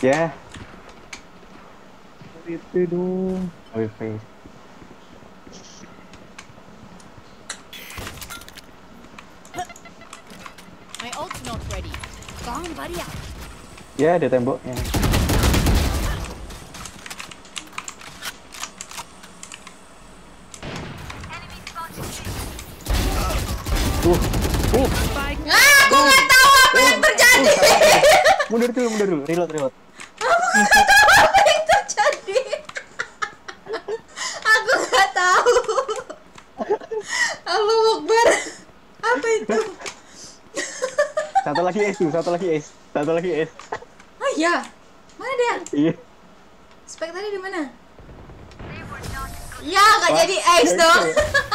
Ya. Itu dong. Oh, face. My ult's not ready. Gone, buddy. Ya, di temboknya. Uh, uh. Ah, aku nggak tahu apa yang terjadi. mundur dulu, mundur dulu. Reload, reload. Apa yang terjadi? aku nggak tahu. Allah Akbar. Apa itu? Satu lagi S tuh, satu lagi S. Satu lagi S. Oh iya. Mana dia? Iya. Spek tadi di mana? Ya, nggak jadi Ace dong.